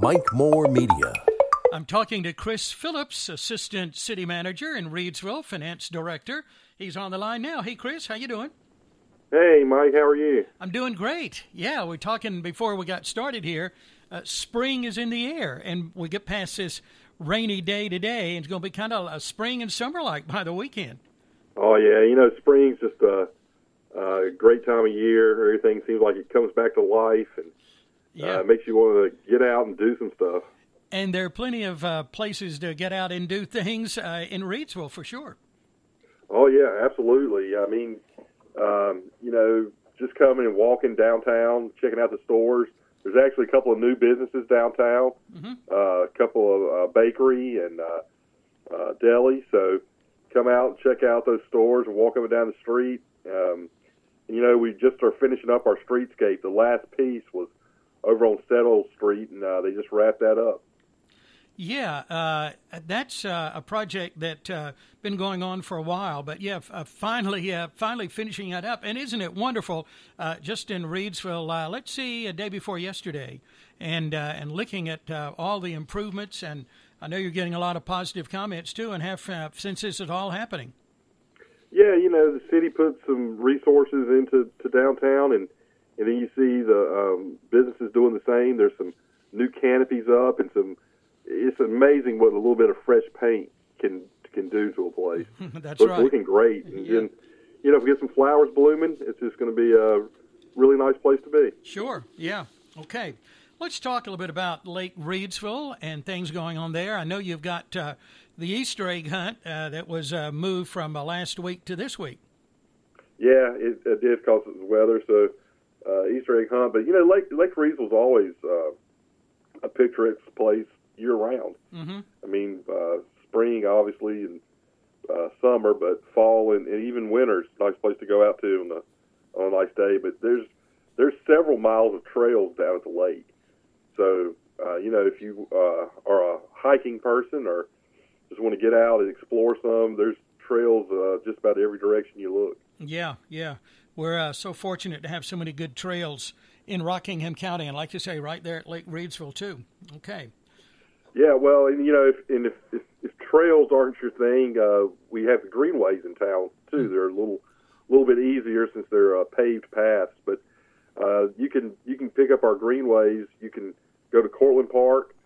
Mike Moore Media. I'm talking to Chris Phillips, Assistant City Manager in Reidsville, Finance Director. He's on the line now. Hey, Chris, how you doing? Hey, Mike, how are you? I'm doing great. Yeah, we're talking before we got started here. Uh, spring is in the air, and we get past this rainy day today, and it's going to be kind of a spring and summer like by the weekend. Oh yeah, you know, spring's just a, a great time of year. Everything seems like it comes back to life, and Yeah. uh, makes you want to get out and do some stuff. And there are plenty of uh, places to get out and do things uh, in Reidsville for sure. Oh yeah, absolutely. I mean, um, you know, just coming and walking downtown, checking out the stores. There's actually a couple of new businesses downtown, uh, a couple of uh, bakery and uh, uh, deli. So come out and check out those stores and walk up and down the street. Um, and, you know, we just are finishing up our streetscape. The last piece was over on Settle Street, and uh, they just wrapped that up. Yeah, uh, that's uh, a project that uh, been going on for a while, but yeah, f- uh, finally, uh, finally finishing it up. And isn't it wonderful? Uh, just in Reidsville, uh, let's see, a day before yesterday, and uh, and looking at uh, all the improvements, and I know you're getting a lot of positive comments too, and have uh, since this is all happening. Yeah, you know, the city put some resources into to downtown, and and then you see the um, businesses doing the same. There's some new canopies up, and some. It's amazing what a little bit of fresh paint can can do to a place. That's Looks right. looking great, and Yeah. then you know, if we get some flowers blooming, it's just going to be a really nice place to be. Sure. Yeah. Okay. Let's talk a little bit about Lake Reidsville and things going on there. I know you've got uh, the Easter egg hunt uh, that was uh, moved from uh, last week to this week. Yeah, it, it did cause it was weather, so uh, Easter egg hunt. But you know, Lake Lake Reidsville's always uh, a picturesque place year round. Mhm. I mean, uh, spring obviously and uh, summer, but fall and, and even winter's a nice place to go out to on a on a nice day. But there's there's several miles of trails down at the lake. So uh, you know, if you uh, are a hiking person or just want to get out and explore some, there's trails uh, just about every direction you look. Yeah, yeah. We're uh, so fortunate to have so many good trails in Rockingham County, and like to say, right there at Lake Reidsville too. Okay. Yeah, well, and you know, if and if, if, if trails aren't your thing, uh, we have the greenways in town too. They're a little little bit easier since they're uh, paved paths, but uh, you can you can pick up our greenways. You can go to Cortland Park,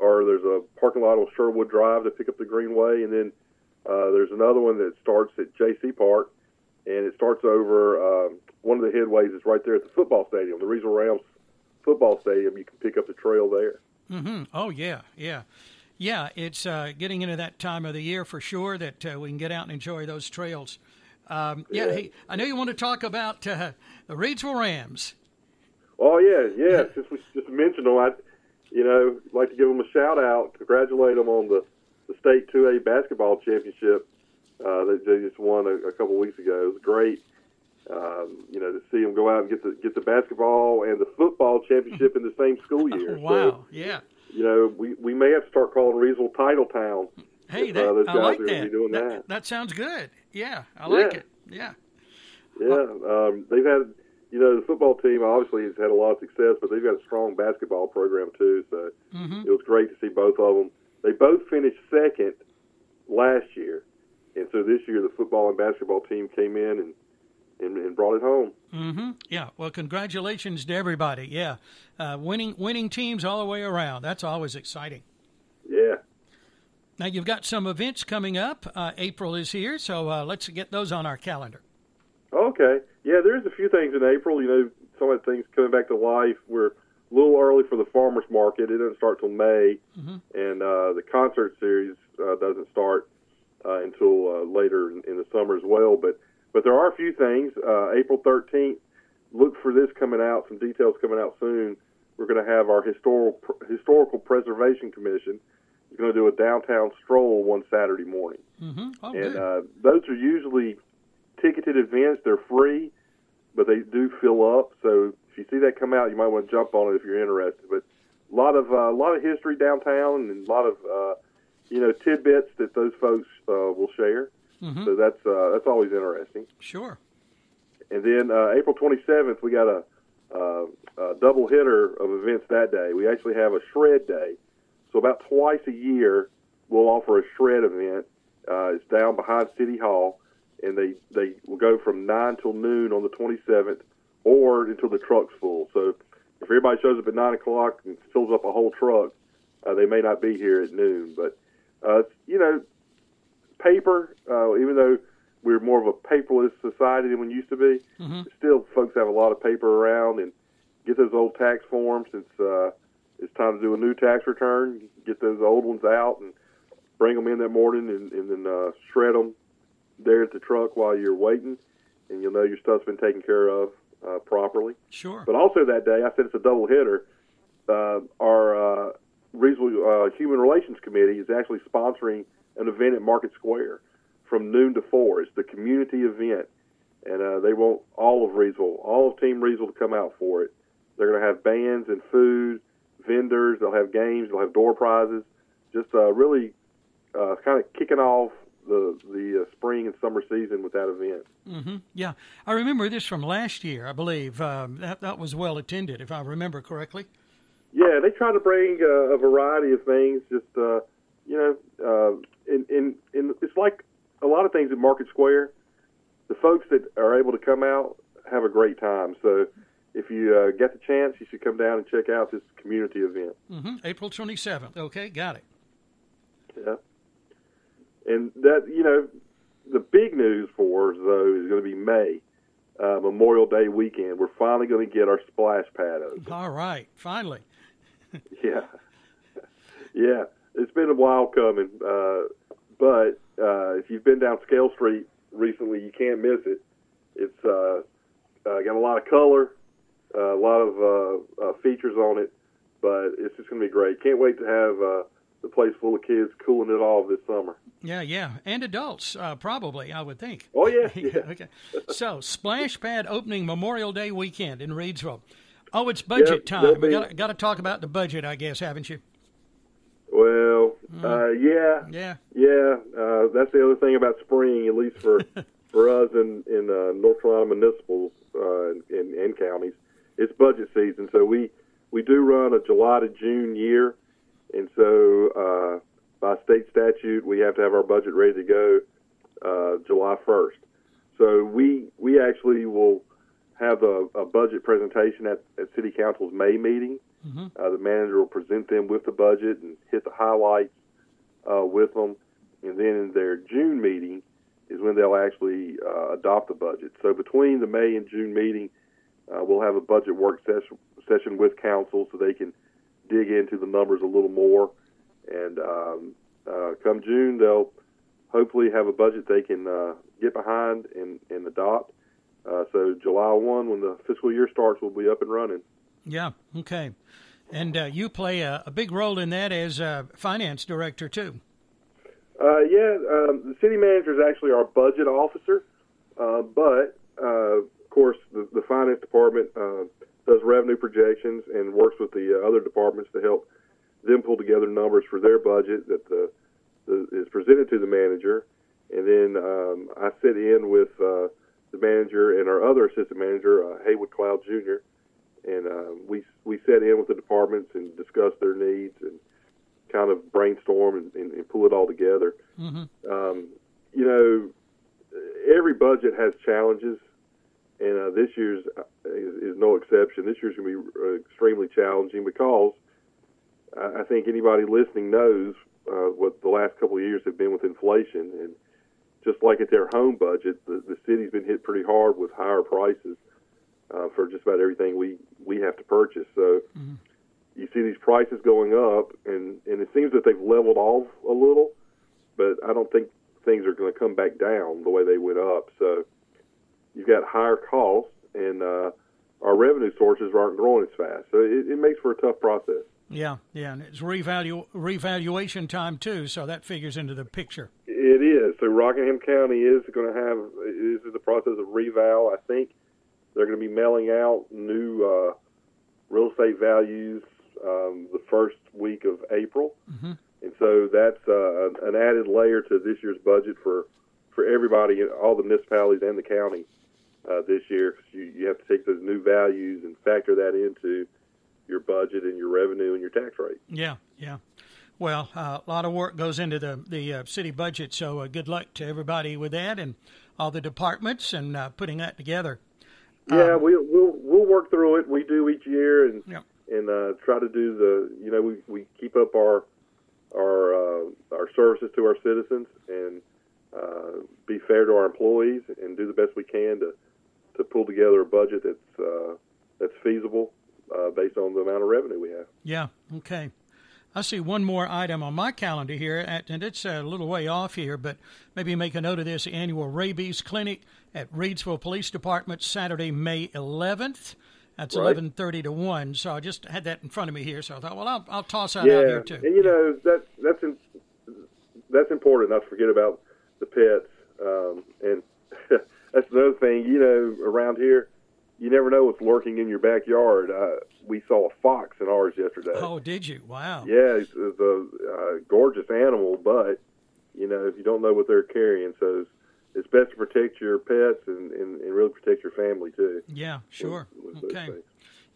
or there's a parking lot on Sherwood Drive to pick up the greenway, and then uh, there's another one that starts at JC Park, and it starts over um, one of the headways is right there at the football stadium, the Reidsville Rams football stadium. You can pick up the trail there. hmm Oh yeah, yeah, yeah. It's uh, getting into that time of the year for sure that uh, we can get out and enjoy those trails. Um, yeah. Hey, I know you want to talk about uh, the Reidsville Rams. Oh yeah, yeah. Since we just mentioned them, I, you know, like to give them a shout out, congratulate them on the the state two A basketball championship. Uh, they, they just won a, a couple weeks ago. It was great. Um, you know, to see them go out and get the get the basketball and the football championship in the same school year. Wow. So, yeah. you know, we, we may have to start calling Reidsville Title Town. Hey, if, that, uh, those I like are that. Be doing that. that. that sounds good. Yeah, I like Yeah. it. Yeah. Yeah, um, they've had, you know, the football team obviously has had a lot of success, but they've got a strong basketball program too. So Mhm. it was great to see both of them. They both finished second last year, and so this year the football and basketball team came in and and, and brought it home. hmm Yeah. Well, congratulations to everybody. Yeah. Uh, winning winning teams all the way around. That's always exciting. Yeah. Now you've got some events coming up. Uh, April is here, so uh, let's get those on our calendar. Okay. Yeah, there's a few things in April. You know, some of the things coming back to life. We're a little early for the farmers market. It doesn't start till May, and uh, the concert series uh, doesn't start uh, until uh, later in, in the summer as well. But but there are a few things. Uh, April 13th. Look for this coming out. Some details coming out soon. We're going to have our historical historical preservation commission is going to do a downtown stroll one Saturday morning. Mm-hmm. Oh, And uh, those are usually ticketed events. They're free, but they do fill up. So if you see that come out, you might want to jump on it if you're interested. But a lot of uh, a lot of history downtown, and a lot of uh, you know tidbits that those folks uh, will share. Mhm. So that's uh, that's always interesting. sure. And then uh, April 27th, we got a, uh, a double hitter of events that day. We actually have a shred day. So about twice a year, we'll offer a shred event. Uh, it's down behind City Hall, and they they will go from nine till noon on the 27th, or until the truck's full. So if everybody shows up at nine o'clock and fills up a whole truck, uh, they may not be here at noon. But uh, you know, paper, uh, even though we're more of a paperless society than we used to be, Mm-hmm. still folks have a lot of paper around and get those old tax forms since uh, it's time to do a new tax return. Get those old ones out and bring them in that morning and, and then uh, shred them there at the truck while you're waiting, and you'll know your stuff's been taken care of uh, properly. Sure. But also that day, I said it's a double hitter. Uh, our uh, Reidsville uh, Human Relations Committee is actually sponsoring an event at Market Square from noon to four. It's the community event, and uh, they want all of Reidsville, all of Team Reidsville to come out for it. They're going to have bands and food, vendors. They'll have games. They'll have door prizes. Just uh, really uh, kind of kicking off the the uh, spring and summer season with that event. hmm Yeah, I remember this from last year. I believe um, that that was well attended, if I remember correctly. Yeah, they try to bring uh, a variety of things. Just uh, you know, uh, in, in in it's like a lot of things at Market Square. The folks that are able to come out have a great time. So if you uh, get the chance, you should come down and check out this community event. hmm April twenty seventh. Okay, got it. Yeah, and that you know, the big news for us though is going to be May. Uh, Memorial Day weekend, we're finally going to get our splash pad open. All right, finally. Yeah, yeah. It's been a while coming, uh, but uh, if you've been down Scales Street recently, you can't miss it. It's uh, uh, got a lot of color, uh, a lot of uh, uh, features on it, but it's just going to be great. Can't wait to have uh, the place full of kids cooling it off this summer. Yeah, yeah, and adults uh, probably. I would think. Oh yeah, yeah. okay. So, Splash Pad opening Memorial Day weekend in Reidsville. Oh, it's budget Yep, time. We got got to talk about the budget, I guess, haven't you? Well, uh, yeah, Yeah. Yeah, uh, that's the other thing about spring, at least for for us in in uh, North Carolina municipals uh, and, and counties. It's budget season, so we we do run a July to June year, and so uh, by state statute we have to have our budget ready to go uh, July first. So we we actually will have a, a budget presentation at, at City Council's May meeting. Mhm. Uh, the manager will present them with the budget and hit the highlights uh, with them, and then in their June meeting is when they'll actually uh, adopt the budget. So between the May and June meeting, uh, we'll have a budget work session session with council so they can dig into the numbers a little more, and um, uh, come June they'll hopefully have a budget they can uh, get behind and, and adopt. Uh, so July one, when the fiscal year starts, we'll be up and running. Yeah. Okay. And uh, you play a, a big role in that as uh, finance director too. Uh, yeah, um, the city manager is actually our budget officer, uh, but uh, of course the, the finance department uh, does revenue projections and works with the uh, other departments to help them pull together numbers for their budget that the, the is presented to the manager, and then um, I sit in with uh, the manager and our other assistant manager, uh, Haywood Cloud Jr. And uh, we we sit in with the departments and discussed their needs and kind of brainstorm and, and, and pull it all together. hmm Um, you know, every budget has challenges, and uh, this year's uh, is, is no exception. This year's going to be uh, extremely challenging because I, I think anybody listening knows uh, what the last couple of years have been with inflation, and just like at their home budget, the, the city's been hit pretty hard with higher prices uh, for just about everything we we have to purchase. So Mhm. you see these prices going up, and and it seems that they've leveled off a little, but I don't think things are going to come back down the way they went up. So you've got higher costs, and uh, our revenue sources aren't growing as fast. So it, it makes for a tough process. Yeah. Yeah. And it's revalu- revaluation time too, so that figures into the picture. It is. So Rockingham County is going to have is in the process of reval. I think they're going to be mailing out new uh, real estate values um, the first week of April, Mhm. and so that's uh, an added layer to this year's budget for for everybody, all the municipalities and the county. uh, this year. You, you have to take those new values and factor that into your budget and your revenue and your tax rate. Yeah, yeah. Well, uh, a lot of work goes into the the uh, city budget, so uh, good luck to everybody with that and all the departments and uh, putting that together. Yeah, um, we, we'll we'll work through it. We do each year and yeah. and uh, try to do the you know we, we keep up our our uh, our services to our citizens and uh, be fair to our employees and do the best we can to to pull together a budget that's uh, that's feasible uh, based on the amount of revenue we have. Yeah. Okay. I see one more item on my calendar here, and it's a little way off here, but maybe make a note of this annual rabies clinic at Reidsville Police Department, Saturday, May 11th. That's right. 11:30 to 1. So I just had that in front of me here, so I thought, well, I'll, I'll toss that yeah. out here too. And you know that that's in, that's important. Not to forget about the pets, um, and that's another thing. You know, around here, you never know what's lurking in your backyard. Uh, we saw a fox in ours yesterday. Oh, did you? Wow. Yeah, it's, it's a uh, gorgeous animal, but you know, if you don't know what they're carrying, so it's, it's best to protect your pets and, and, and really protect your family too. Yeah, sure. With, with okay.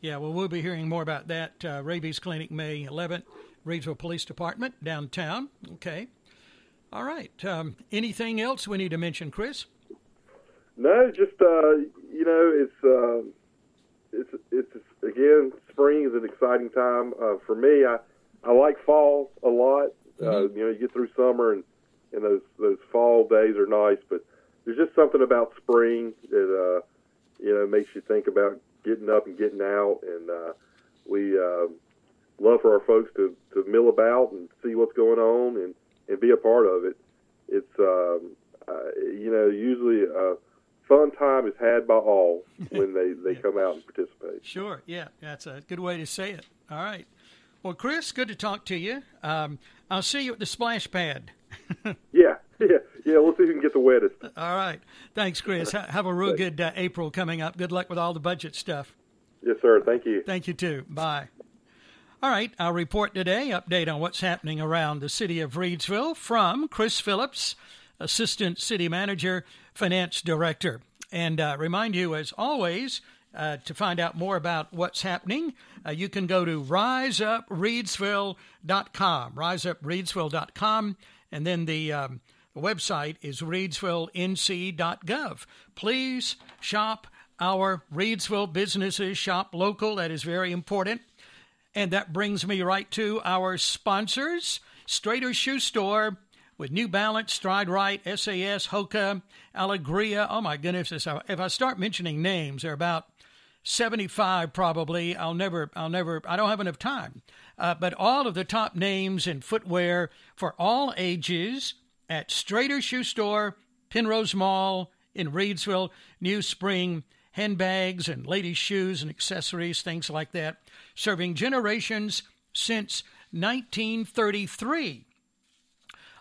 Yeah, well, we'll be hearing more about that. Uh, rabies clinic May 11th, Reidsville Police Department downtown. Okay. All right. Um, anything else we need to mention, Chris? No, just uh, you know, it's uh, it's it's again, spring is an exciting time uh, for me. I I like fall a lot. Uh, Mm-hmm. you know, you get through summer and and those those fall days are nice, but there's just something about spring that uh, you know makes you think about getting up and getting out. And uh, we uh, love for our folks to to mill about and see what's going on and and be a part of it. It's um, uh, you know usually a fun time is had by all when they they come out and participate. Sure. Yeah, that's a good way to say it. All right. Well, Chris, good to talk to you. Um, I'll see you at the splash pad. Yeah, yeah, yeah. We'll see who can get the wettest. All right. Thanks, Chris. Have a real good uh, April coming up. Good luck with all the budget stuff. Yes, sir. Thank you. Thank you, too. Bye. All right, our report today update on what's happening around the city of Reidsville from Chris Phillips, Assistant City Manager, Finance Director. And uh, remind you, as always, uh, to find out more about what's happening, uh, you can go to riseupreidsville.com, riseupreidsville.com, and then the, um, website is reidsvillenc.gov. Please shop our Reidsville businesses, shop local, that is very important. And that brings me right to our sponsors Strader Shoe Store with New Balance, Stride Rite, SAS, Hoka, Alegria. Oh my goodness, if I start mentioning names, they're about 75 probably. I'll never, I'll never, I don't have enough time. Uh, but all of the top names in footwear for all ages at Strader Shoe Store, Penrose Mall in Reidsville, New Spring, handbags and ladies' shoes and accessories, things like that, serving generations since 1933.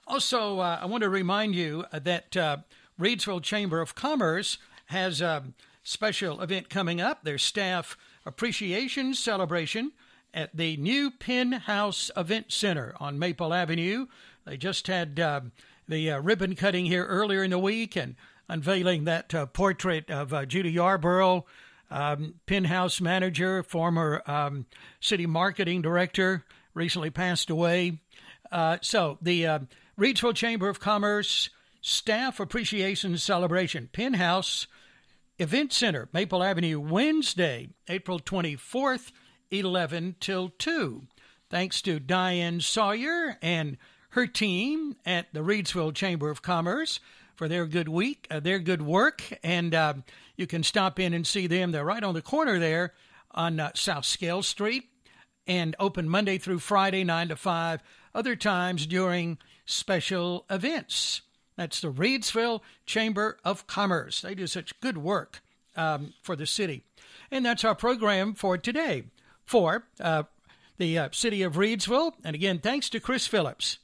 Also, uh, I want to remind you that uh, Reidsville Chamber of Commerce has a special event coming up, their staff appreciation celebration at the new Penn House Event Center on Maple Avenue. They just had uh, the uh, ribbon cutting here earlier in the week and unveiling that uh, portrait of uh, Judy Yarborough, um, House manager, former um, city marketing director, recently passed away. Uh, so the uh, Reidsville Chamber of Commerce Staff Appreciation Celebration, Penn House Event Center, Maple Avenue, Wednesday, April 24th, 11 till 2. Thanks to Diane Sawyer and her team at the Reidsville Chamber of Commerce for their good week, uh, their good work, and uh, you can stop in and see them. They're right on the corner there on uh, South Scales Street and open Monday through Friday, 9 to 5, other times during special events. That's the Reidsville Chamber of Commerce. They do such good work um, for the city. And that's our program for today for uh, the uh, city of Reidsville. And again, thanks to Chris Phillips.